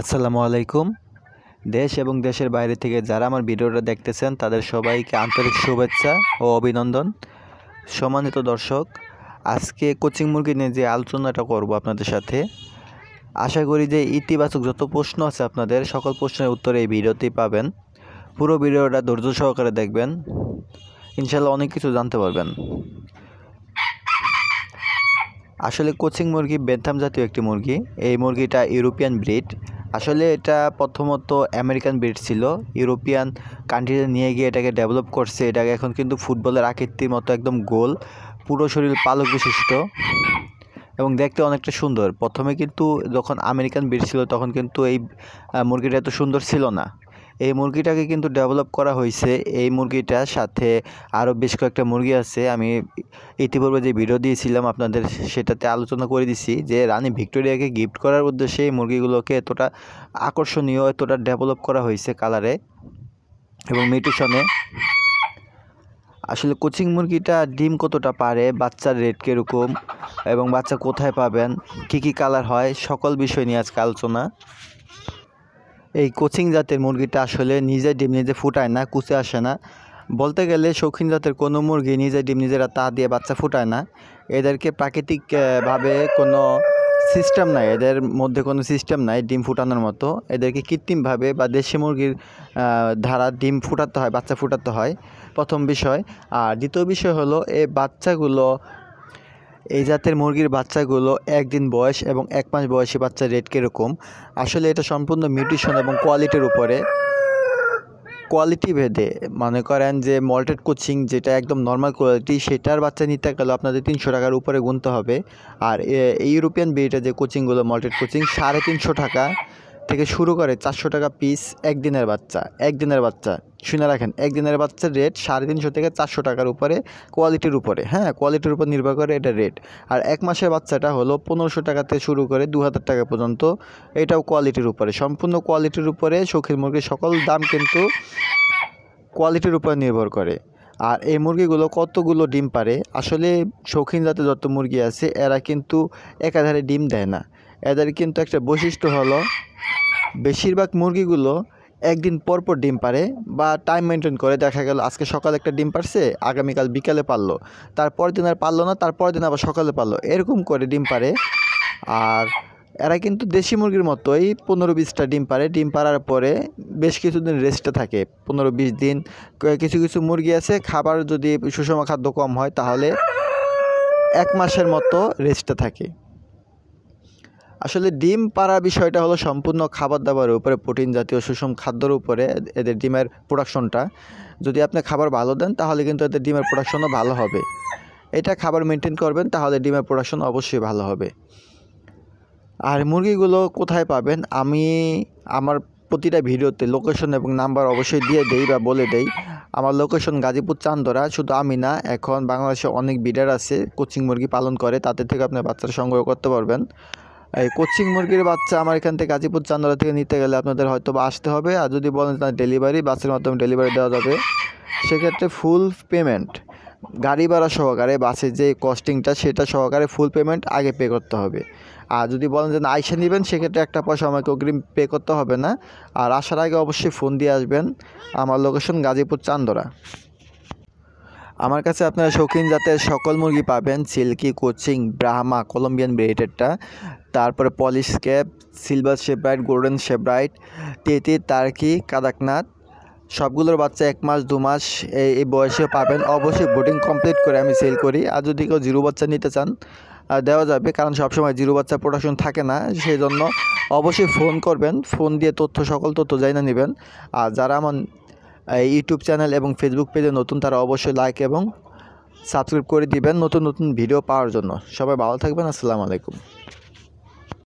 আসসালামু আলাইকুম। দেশ এবং দেশের বাইরে থেকে যারা আমার ভিডিওটা দেখতেছেন, তাদের সবাইকে আন্তরিক শুভেচ্ছা ও অভিনন্দন। সম্মানিত দর্শক, আজকে কোচিং মুরগি নিয়ে যে আলোচনাটা করব আপনাদের সাথে, আশা করি যে ইতিবাচক যত প্রশ্ন আছে আপনাদের, সকল প্রশ্নের উত্তর এই ভিডিওতেই পাবেন। পুরো ভিডিওটা ধৈর্য সহকারে দেখবেন ইনশাল্লাহ অনেক কিছু জানতে পারবেন। আসলে কোচিং মুরগি বেন্থাম জাতীয় একটি মুরগি, এই মুরগিটা ইউরোপিয়ান ব্রিড। আসলে এটা প্রথমত আমেরিকান ব্রিড ছিল। ইউরোপিয়ান কান্ট্রিতে নিয়ে গিয়ে এটাকে ডেভেলপ করছে। এটাকে এখন কিন্তু ফুটবলের আকৃতির মতো একদম গোল, পুরো শরীর পালক বিশিষ্ট এবং দেখতে অনেকটা সুন্দর। প্রথমে কিন্তু যখন আমেরিকান ব্রিড ছিল তখন কিন্তু এই মুরগিটা এত সুন্দর ছিল না। এই মুরগিটাকে কিন্তু ডেভেলপ করা হয়েছে। এই মুরগিটার সাথে আরও বেশ কয়েকটা মুরগি আছে। আমি ইতিপূর্বে যে ভিডিও দিয়েছিলাম আপনাদের, সেটাতে আলোচনা করে দিছি যে রানী ভিক্টোরিয়াকে গিফট করার উদ্দেশ্যে এই মুরগিগুলোকে এতটা আকর্ষণীয়, এতটা ডেভেলপ করা হয়েছে কালারে এবং মিউটেশনে আসলে কোচিং মুরগিটা ডিম কতটা পারে, বাচ্চার রেট কীরকম এবং বাচ্চা কোথায় পাবেন, কি কি কালার হয়, সকল বিষয় নিয়ে আজকে আলোচনা। এই কোচিং জাতের মুরগিটা আসলে নিজে ডিম নিজে ফুটায় না, কুচে আসে না। বলতে গেলে শৌখিন জাতের কোনো মুরগি নিজে ডিম নিজেরা তা দিয়ে বাচ্চা ফুটায় না। এদেরকে প্রাকৃতিকভাবে কোনো সিস্টেম নাই, এদের মধ্যে কোনো সিস্টেম নাই ডিম ফুটানোর মতো। এদেরকে কৃত্রিমভাবে বা দেশি মুরগির ধারা ডিম ফুটাতে হয়, বাচ্চা ফুটাতে হয়। প্রথম বিষয়। আর দ্বিতীয় বিষয় হলো এই বাচ্চাগুলো এই জাতের মুরগির বাচ্চাগুলো একদিন বয়স এবং এক মাস বয়সী বাচ্চার রেট কীরকম? আসলে এটা সম্পূর্ণ মিউটিশন এবং কোয়ালিটির উপরে। কোয়ালিটি ভেদে। মনে করেন যে মল্টেড কোচিং যেটা একদম নর্মাল কোয়ালিটি সেটার বাচ্চা নিতে গেলে আপনাদের তিনশো টাকার উপরে গুনতে হবে। আর ইউরোপিয়ান ব্রিডের যে কোচিংগুলো মল্টেড কোচিং, সাড়ে তিনশো টাকা থেকে শুরু করে চারশো টাকা পিস একদিনের বাচ্চা একদিনের বাচ্চা। শুনে রাখেন, একদিনের বাচ্চার রেট সাড়ে তিনশো থেকে চারশো টাকার উপরে কোয়ালিটির উপরে। হ্যাঁ কোয়ালিটির উপর নির্ভর করে এটা রেট আর এক মাসের বাচ্চাটা হলো পনেরোশো টাকা থেকে শুরু করে দু হাজার টাকা পর্যন্ত, এটাও কোয়ালিটির উপরে। সম্পূর্ণ কোয়ালিটির উপরে শৌখিন মুরগির সকল দাম কিন্তু কোয়ালিটির উপর নির্ভর করে। আর এই মুরগিগুলো কতগুলো ডিম পারে? আসলে শৌখিন জাতের যত মুরগি আছে, এরা কিন্তু একাধারে ডিম দেয় না। এদের কিন্তু একটা বৈশিষ্ট্য হলো, বেশিরভাগ মুরগিগুলো একদিন পর পর ডিম পারে বা টাইম মেনটেন করে, দেখা গেল আজকে সকালে একটা ডিম পারছে আগামীকাল বিকালে পারল তারপর দিন আর পারল না, তারপর দিন আবার সকালে পারল এরকম করে ডিম পারে আর এরা কিন্তু দেশি মুরগির মতোই পনেরো বিশটা ডিম পারে ডিম পাড়ার পরে বেশ কিছুদিন রেস্টে থাকে। পনেরো বিশ দিন কিছু কিছু মুরগি আছে, খাবার যদি সুষম খাদ্য কম হয়, তাহলে এক মাসের মতো রেস্টে থাকে। আসলে ডিম পাড়া বিষয়টা হলো সম্পূর্ণ খাবার দাবারের উপরে প্রোটিন জাতীয় সুষম খাদ্যর উপরে এদের ডিমের প্রোডাকশনটা। যদি আপনি খাবার ভালো দেন, তাহলে কিন্তু এদের ডিমের প্রোডাকশনও ভালো হবে। এটা খাবার মেনটেন করবেন, তাহলে ডিমের প্রোডাকশন অবশ্যই ভালো হবে। আর মুরগিগুলো কোথায় পাবেন? আমি আমার প্রতিটা ভিডিওতে লোকেশন এবং নাম্বার অবশ্যই দিয়ে দেই বা বলে দেই। আমার লোকেশন গাজীপুর চান্দরা, শুধু আমি না, এখন বাংলাদেশে অনেক বিডার আছে, কোচিং মুরগি পালন করে, তাদের থেকে আপনি বাচ্চারা সংগ্রহ করতে পারবেন। এই কোচিং মুরগির বাচ্চা আমার এখান থেকে গাজীপুর চান্দরা থেকে নিতে গেলে আপনাদের হয়তো বা আসতে হবে। আর যদি বলেন তার ডেলিভারি বাসের মাধ্যমে ডেলিভারি দেওয়া যাবে। সেক্ষেত্রে ফুল পেমেন্ট গাড়ি ভাড়া সহকারে বাসের যে কস্টিংটা সেটা সহকারে ফুল পেমেন্ট আগে পে করতে হবে। আর যদি বলেন যে আইসা নেবেন, সেক্ষেত্রে একটা পয়সা আমাকে অগ্রিম পে করতে হবে না। আর আসার আগে অবশ্যই ফোন দিয়ে আসবেন। আমার লোকেশন গাজীপুর চান্দরা। আমার কাছে আপনারা শৌখিন জাতের সকল মুরগি পাবেন, সিল্কি, কোচিং, ব্রাহ্মা কলম্বিয়ান ব্রেডেডটা তারপরে Polish cap silver Sebright golden Sebright তেতি তার্কি, কাদাকনাথ, সবগুলোর বাচ্চা এক মাস, দু মাস এই বয়সে পাবেন। অবশ্যই বোটিং কমপ্লিট করে আমি সেল করি। আর যদি কেউ জিরো বাচ্চা নিতে চান দেওয়া যাবে। কারণ সবসময় জিরো বাচ্চা প্রোডাকশন থাকে না সেই জন্য অবশ্যই ফোন করবেন। ফোন দিয়ে তথ্য, সকল তথ্য যাই না নেবেন। আর যারা আমার ইউটিউব চ্যানেল এবং ফেসবুক পেজে নতুন, তারা অবশ্যই লাইক এবং সাবস্ক্রাইব করে দিবেন নতুন নতুন ভিডিও পাওয়ার জন্য। সবাই ভালো থাকবেন। আসসালামু আলাইকুম।